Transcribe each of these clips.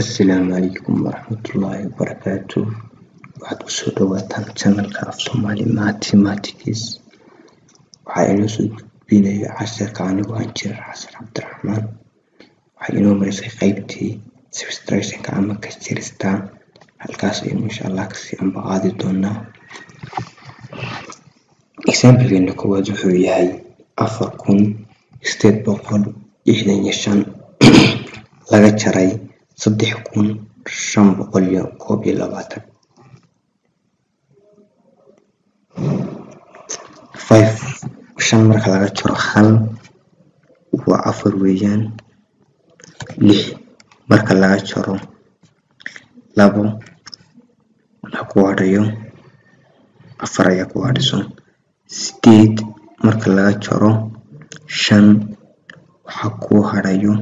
Asalaamu calaykum waraxmatullaahi wabarakaatu waxaad ku soo dhawaataan channelka af Somali Mathematics. Waxaa inoo soo gudbinaya casharka anigoo ah Injineer Xasan Cabdiraxmaan waxaa inoo mareysay qeybtii subtraction-ka ama ka jarista halkaas ayaynu insha Allah ka sii ambaqaadi doonaa. Example-keena koowaad wuxuu yahay afar kun sideed boqol lixdan iyo shan. Laga jaray saddex kun shan boqol iyo koob iyo labaatan shan marka laga jaro hal waa afar weeyaan lix marka laga jaro labo waxaa ku hadhayo afar ayaa ku hadhayso sideed marka laga jaro shan waxaa ku hadhayo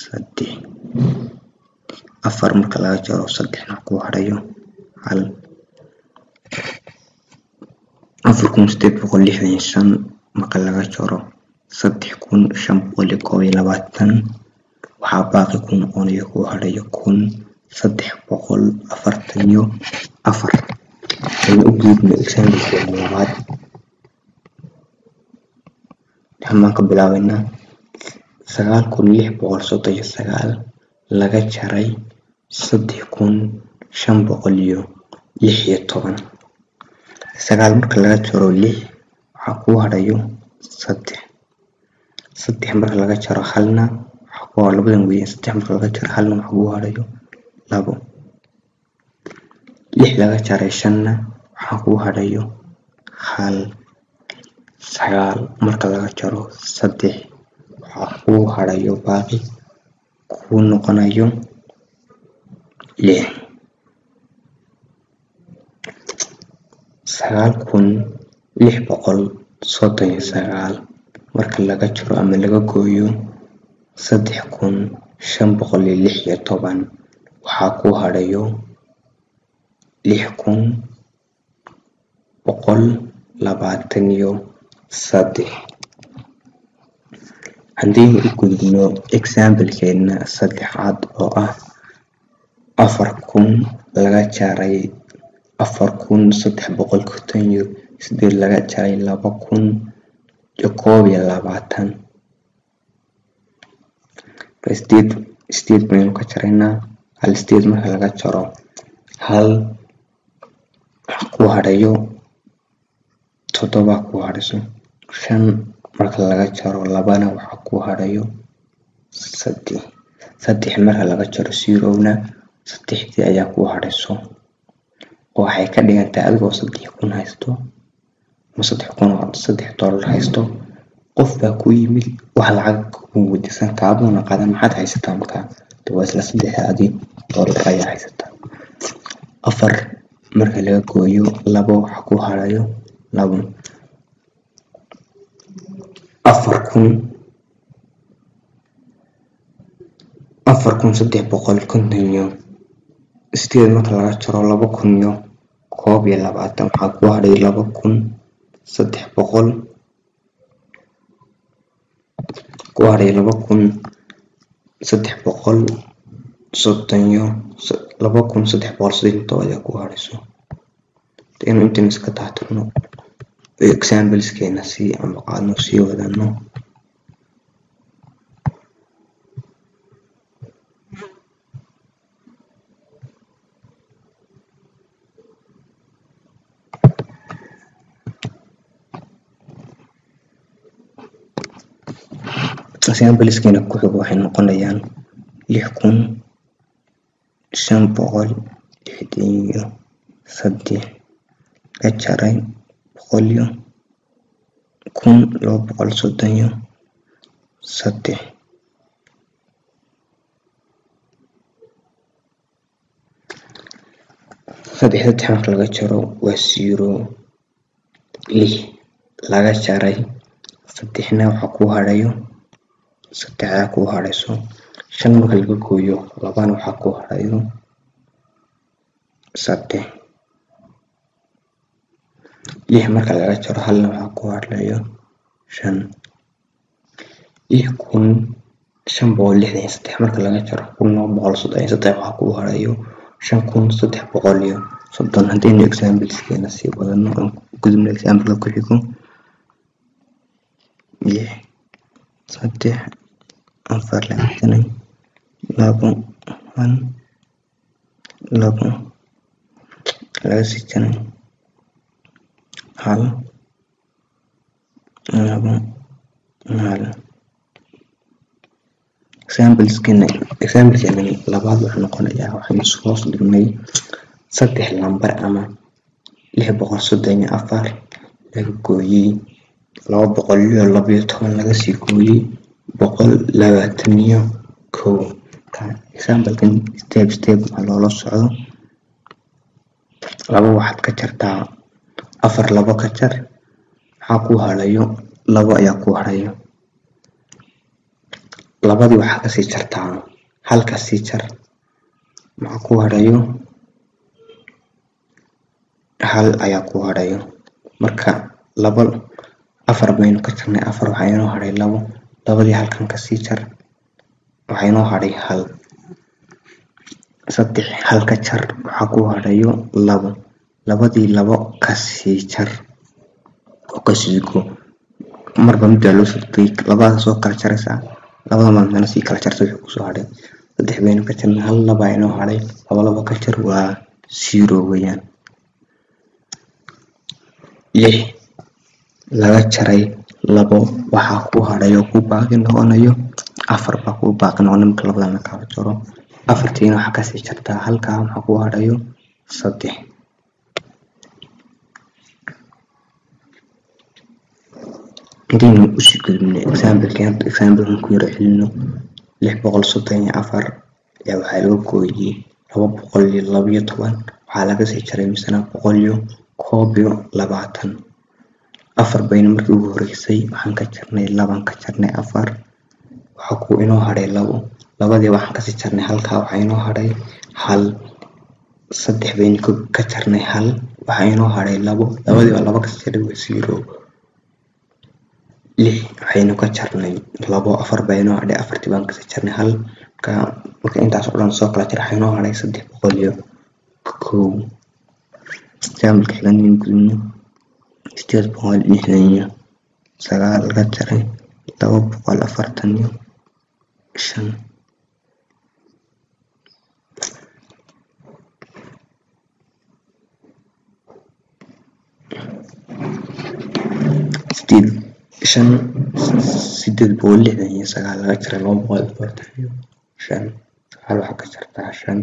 saddex afar marka laga jaro saddexna ku hadhayo hal. Afar kun sideed boqol lixdan shan marka laga jaro saddex kun shan boqol iyo iyo labaatan. Waxaa baaqi ku noqonayo ku hadhayo kun saddex boqol afartan iyo afar. Aynu u gudubno example-keena labaad waxaan ka bilaabeynaa sagaal kun lix boqol soddon iyo sagaal laga jaray saddex kun shan boqol iyo lix iyo toban. Sagaal marka laga jaro lix waxaa ku hadhayo saddex. Saddex marka laga jaro halna ku labadan weeyaan saddex marka laga jaro halna waxaa ku hadhayo labo. Lix laga jaray shanna waxaa ku hadhayo hal. Sagaal marka laga jaro saddex waxaa ku hadhayo baaqi ku noqonayo lix sagaal kun lix boqol soddon iyo sagaal marka laga jaro ama laga gooyo saddex kun shan boqol iyo lix iyo toban waxaa ku hadhayo lix kun boqol labaatan iyo saddex haddaynu u gudubno example-keena saddexaad oo ah afar kun laga jaray afar kun saddex boqol konton iyo sideed laga jaray laba kun koob iyo labaatan? Sideed baynu ka jaraynaa hal sideed marka laga jaro hal ku hadhayo toddoba ku hadhayso shan marka laga jaro labana waxaa ku hadhayo saddex saddex marka laga jaro zerowna saddexdii ayaa ku hadhayso oo waxay ka dhigan tahay adigoo saddex kun haysto. Ama saddex kun oo saddex dollar haysto. Qof baa ku yimid wax lacag ku weydiisan kaabuna qaadan maxaad haysataa markaa de waa isla saddexdaadii ayaa haysataa. Afar marka laga gooyo labo waxaa ku hadhayo labo. Afar kun. Afar kun saddex boqol konton iyo sideed marka laga jaro laba kun iyo koob iyo labaatan waxaa ku hadhay laba kun saddex boqol. Ku hadhay laba kun saddex boqol soddon iyo laba kun saddex boqol soddon iyo todoba ayaa ku hadhayso inu intan iska taxtirno exampleskeena sii ambaqaadno sii wadano شان بلسكين كوحو وحين نقنيان يحكون شان بغول لحدينيو سدين أجارين بغوليو كون لو بغول سدينيو سدين سدح تحنق لغاچارو واسيرو لي لغاچاري سدحنا وحقوها ريو saddexdaa ku hadhayso shan marka laga gooyo labana waxaa ku hadhayo saddex lix marka laga jaro halna waxaa ku hadhayo shan. Lix kun. Shan boqol lixdan iyo saddex marka laga jaro kun boqol soddon iyo saddex waxaa kuu harayo shan kun saddex boqol iyo soddon. Haddaynu exampleskeena sii wadano aan gudubno exampleka ku xigo saddex afar lixdanay labo hal labo laga sii jaray hal labo hal exampleskeena exampleskeena labaad wuxuu noqonayaa waxaynu hoos dhignay saddex lambar ama lix boqol soddon iyo afar laga gooyey laba boqol iyo labayo toban laga sii gooyey boqol labaatan iyo kow step step waxaa loola socdo? laba waxaad ka jartaa afar labo ka jar maxaa kuu harayo? labo ayaa kuu harayo. labadii waxaa ka sii jartaa hal ka sii jar maxaa kuu harayo? hal ayaa kuu harayo. marka laba afar baynu ka jarnay afar waxaa inoo haray labo labadii halkan ka sii jar. Waxaa inoo haray hal saddex hal ka jar. Waxaa kuu harayo labo. Labadii labo ka sii jar. Oo ka sii go. Marba middaa loo socday labadaas oo kala jaraysaa labada maalmana sii kala jarta wixii ku soo hadhay. Saddex baynu ka jarnay hal laba inoo hadhay. Laba laba ka jar waa zero weeyaan. Lix laga jaray labo waxaa ku hadhay oo ku baaqi noqonayo. Afar baa ku baaqi noqonay marka labadana kala jaro. Afartiina waxaa ka sii jartaa halkaa waxaa ku hadhayo saddex. Hadaynu u sii gudubno exampleken examplekan ku yaro celino lix boqol soddon iyo afar. Ayaa waxaa laga gooyey laba boqol iyo labayo toban. Waxaa laga sii jaray misana boqol iyo koob iyo labaatan afar bayna markii ugu horeysay waxaan ka jarnay labaan ka jarnay afar. Waxaa ku inoo hadhay labo. Labadii waxaan ka sii jarnay halkaa waxaa inoo hadhay hal. Saddex baynu ka jarnay hal waxaa inoo hadhay labo. Labadiiba laba ka sii jarnay waa zero. Lix waxaynu ka jarnay labo. Afar baa hadhay afartii baan ka sii jarnay hal. Marka intaas oo dhan soo kala jira waxaa hadhay saddex boqol iyo kow. Exampleka xiganaynu gudubno sideed boqol lixdan iyo sagaal laga jaray laba boqol afartan iyo shan sideed shan sideed boqol lixdan iyo sagaal laga jaray laba boqol afartan iyo shan sagaal waxaa ka jartaa shan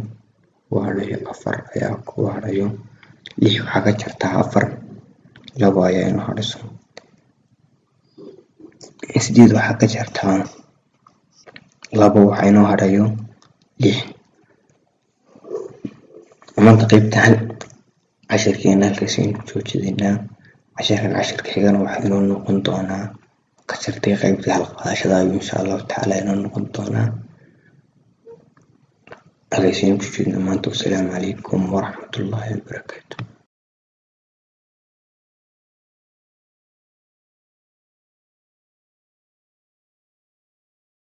ku hadhayo afar ayaa ku hadhayo lix waxaa ka jartaa afar labo ayaa inoo hadhayso sideed waxaa ka jartaa labo waxaa inoo hadhayo lix maanta qeybtahan cashirkeena halkaas aynu ku joojideynaa cashirkan cashirka xigana waxaa inoo noqon doonaa ka jartay qeybtii halqaadashada ayuu insha allahu tacaala inoo noqon doonaa halkaas aynu ku joojina maanta wasalaamu calaykum waraxmatullaahi wabarakaatu